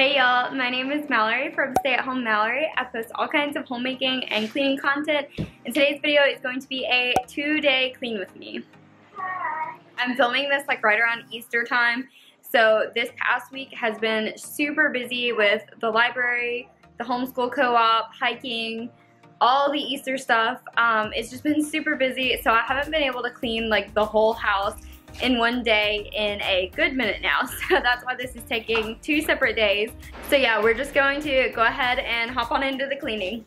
Hey y'all, my name is Mallorie from Stay at Home Mallorie. I post all kinds of homemaking and cleaning content, and today's video is going to be a two-day clean with me. I'm filming this like right around Easter time, so this past week has been super busy with the library, the homeschool co-op, hiking, all the Easter stuff. Um, it's just been super busy, so I haven't been able to clean like the whole house in one day in a good minute now. So that's why this is taking two separate days. So yeah, we're just going to go ahead and hop on into the cleaning.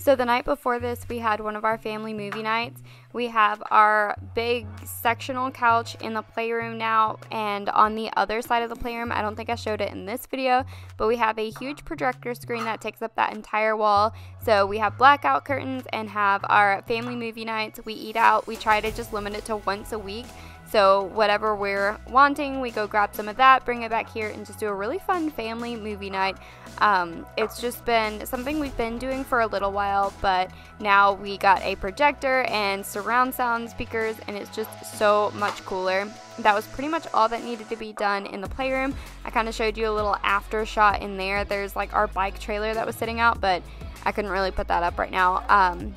So the night before this, we had one of our family movie nights. We have our big sectional couch in the playroom now, and on the other side of the playroom, I don't think I showed it in this video, but we have a huge projector screen that takes up that entire wall. So we have blackout curtains and have our family movie nights. We eat out. We try to just limit it to once a week so whatever we're wanting, we go grab some of that, bring it back here, and just do a really fun family movie night. Um, it's just been something we've been doing for a little while, but now we got a projector and surround sound speakers, and it's just so much cooler. That was pretty much all that needed to be done in the playroom. I kind of showed you a little after shot in there. There's like our bike trailer that was sitting out, but I couldn't really put that up right now. Um,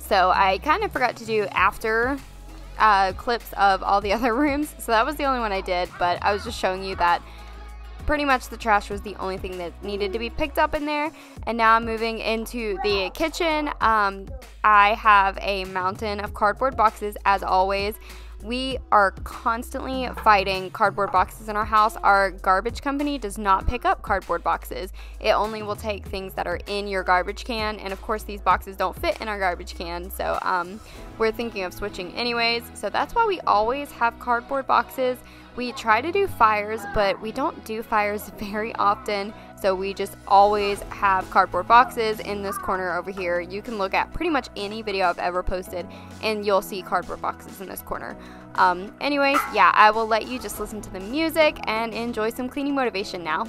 so I kind of forgot to do after uh, clips of all the other rooms. So that was the only one I did, but I was just showing you that pretty much the trash was the only thing that needed to be picked up in there. And now I'm moving into the kitchen. Um, I have a mountain of cardboard boxes as always. We are constantly fighting cardboard boxes in our house. Our garbage company does not pick up cardboard boxes. It only will take things that are in your garbage can, and of course, these boxes don't fit in our garbage can, so um, we're thinking of switching anyways. So that's why we always have cardboard boxes. We try to do fires, but we don't do fires very often. So we just always have cardboard boxes in this corner over here. You can look at pretty much any video I've ever posted and you'll see cardboard boxes in this corner. Um, yeah, I will let you just listen to the music and enjoy some cleaning motivation now.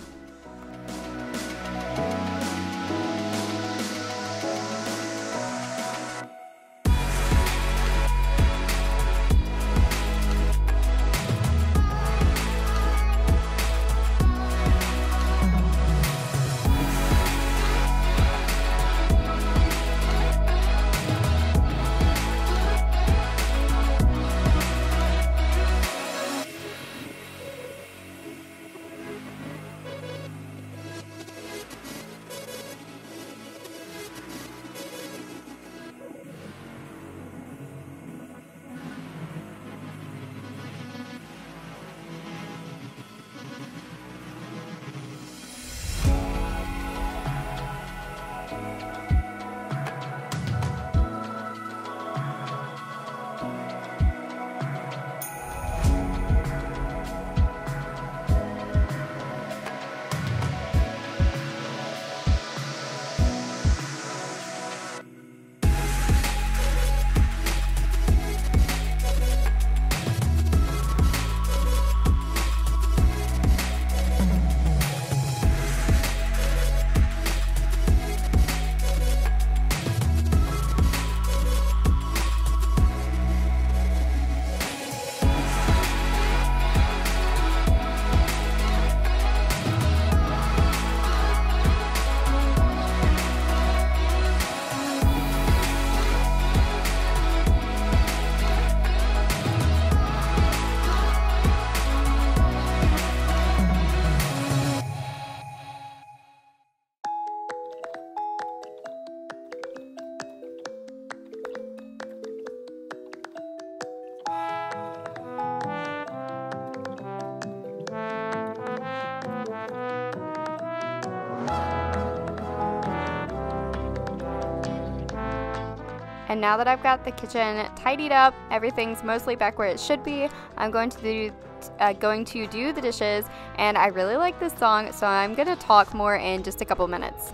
And now that I've got the kitchen tidied up, everything's mostly back where it should be, I'm going to do uh, going to do the dishes and I really like this song so I'm to talk more in just a couple minutes.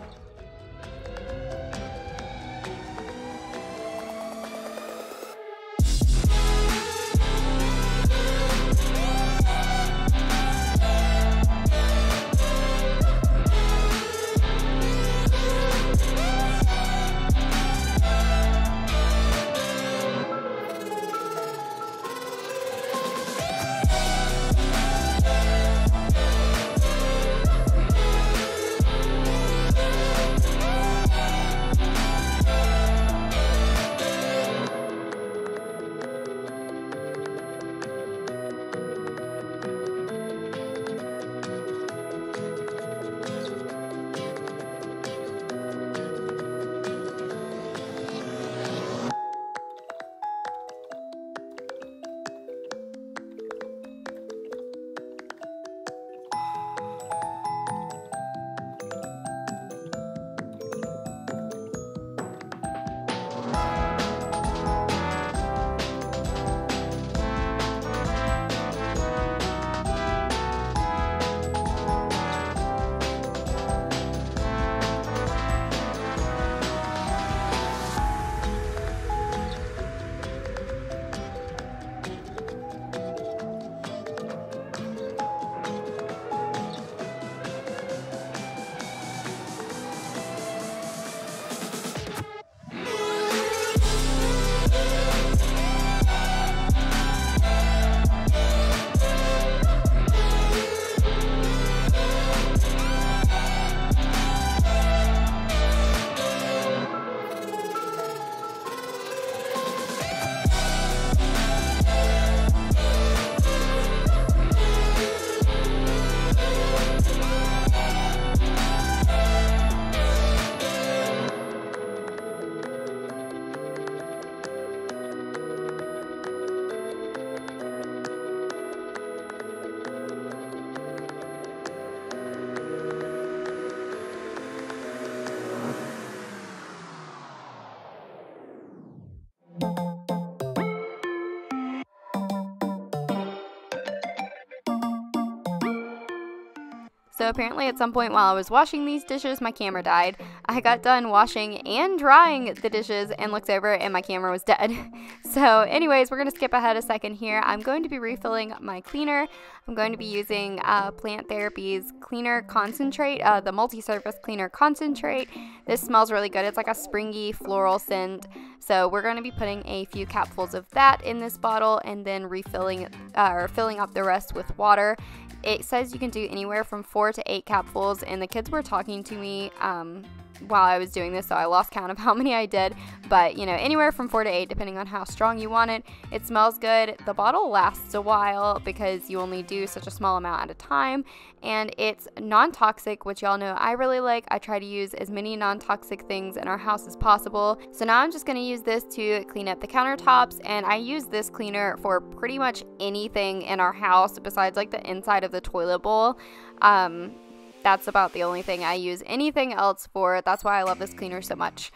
So apparently at some point while I was washing these dishes, my camera died. I got done washing and drying the dishes and looked over and my camera was dead. so anyways, we're going to skip ahead a second here. I'm going to be refilling my cleaner. I'm going to be using uh, Plant Therapy's Cleaner Concentrate, uh, the multi-surface cleaner concentrate. This smells really good. It's like a springy floral scent. So we're going to be putting a few capfuls of that in this bottle and then refilling uh, or filling up the rest with water it says you can do anywhere from four to eight capfuls, and the kids were talking to me um, while I was doing this, so I lost count of how many I did. But you know, anywhere from four to eight, depending on how strong you want it. It smells good. The bottle lasts a while because you only do such a small amount at a time, and it's non toxic, which y'all know I really like. I try to use as many non toxic things in our house as possible. So now I'm just gonna use this to clean up the countertops, and I use this cleaner for pretty much anything in our house besides like the inside of the toilet bowl. Um, that's about the only thing I use anything else for. That's why I love this cleaner so much.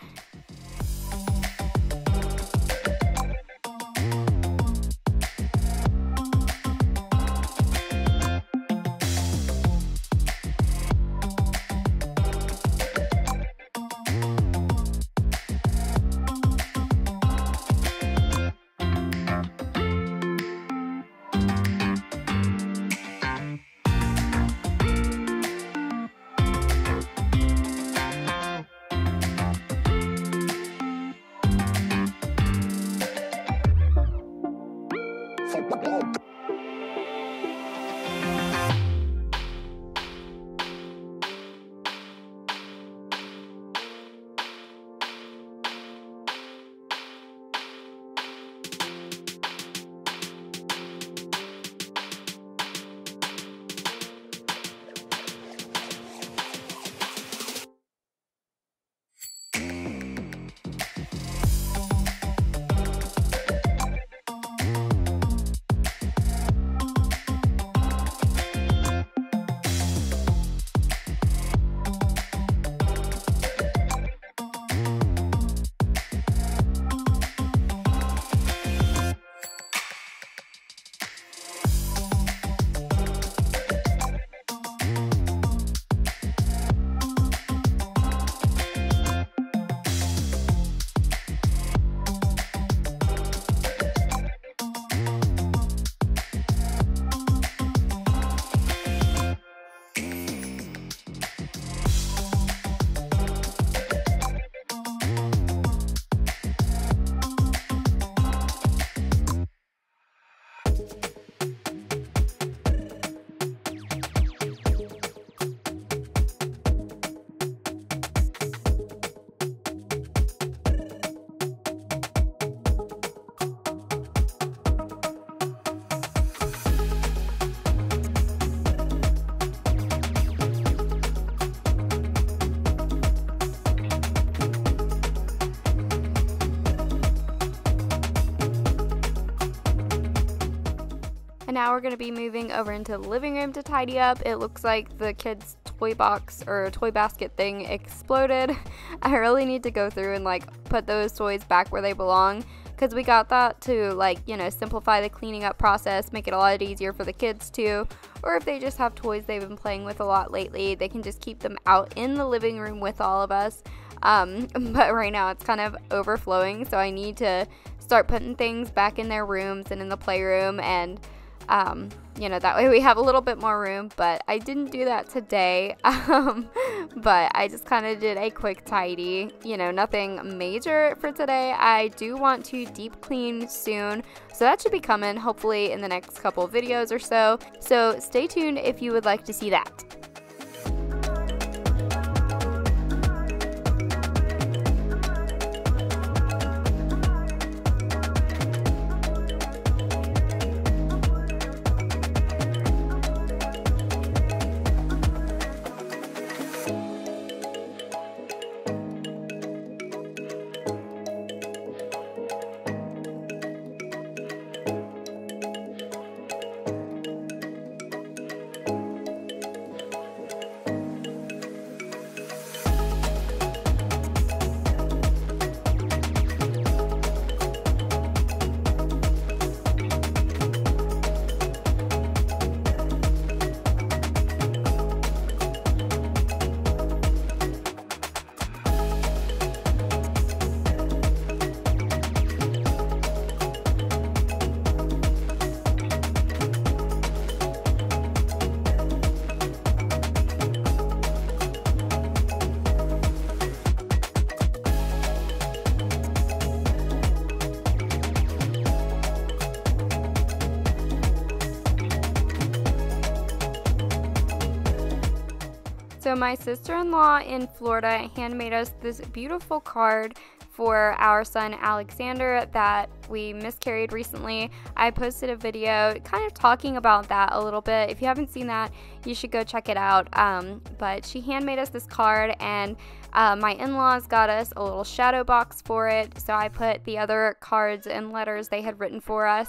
Now we're to be moving over into the living room to tidy up. It looks like the kids' toy box or toy basket thing exploded. I really need to go through and like put those toys back where they belong because we got that to like, you know, simplify the cleaning up process, make it a lot easier for the kids too. Or if they just have toys they've been playing with a lot lately, they can just keep them out in the living room with all of us. Um, but right now it's kind of overflowing, so I need to start putting things back in their rooms and in the playroom and um, you know, that way we have a little bit more room, but I didn't do that today. Um, but I just kind of did a quick tidy, you know, nothing major for today. I do want to deep clean soon, so that should be coming hopefully in the next couple videos or so. So stay tuned if you would like to see that. So my sister-in-law in Florida handmade us this beautiful card for our son Alexander that we miscarried recently. I posted a video kind of talking about that a little bit. If you haven't seen that, you should go check it out. Um, but she handmade us this card, and uh, my in laws got us a little shadow box for it. So I put the other cards and letters they had written for us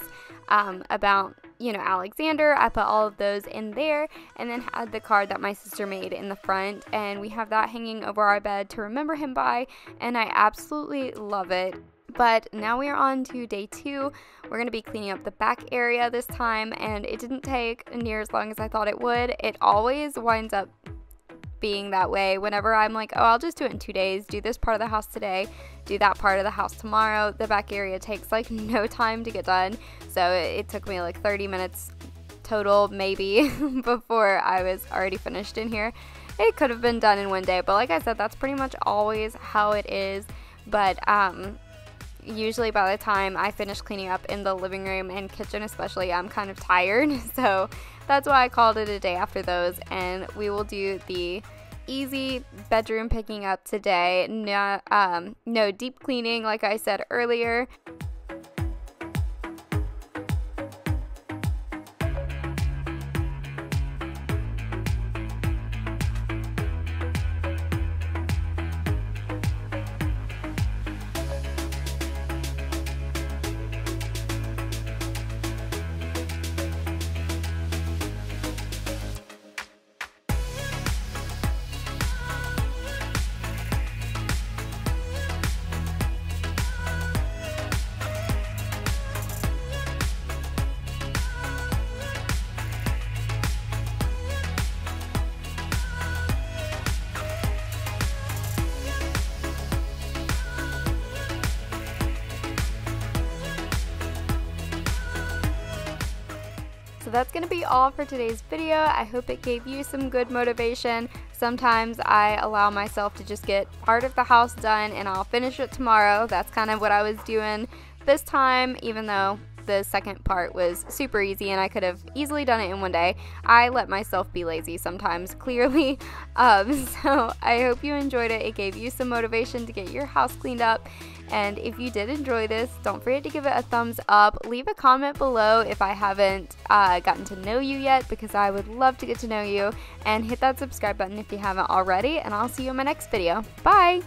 um, about you know, Alexander. I put all of those in there and then had the card that my sister made in the front. And we have that hanging over our bed to remember him by. And I absolutely love it. But now we are on to day two. We're going to be cleaning up the back area this time, and it didn't take near as long as I thought it would. It always winds up being that way. Whenever I'm like, oh, I'll just do it in two days, do this part of the house today, do that part of the house tomorrow, the back area takes like no time to get done. So it, it took me like 30 minutes total, maybe, before I was already finished in here. It could have been done in one day, but like I said, that's pretty much always how it is. But um, usually by the time I finish cleaning up in the living room and kitchen, especially, I'm kind of tired. So that's why I called it a day after those. And we will do the easy bedroom picking up today. No, um, no deep cleaning, like I said earlier. That's going to be all for today's video. I hope it gave you some good motivation. Sometimes I allow myself to just get part of the house done and I'll finish it tomorrow. That's kind of what I was doing this time, even though the second part was super easy and I could have easily done it in one day. I let myself be lazy sometimes, clearly. Um, so I hope you enjoyed it. It gave you some motivation to get your house cleaned up. And if you did enjoy this, don't forget to give it a thumbs up. Leave a comment below if I haven't uh, gotten to know you yet because I would love to get to know you. And hit that subscribe button if you haven't already. And I'll see you in my next video. Bye!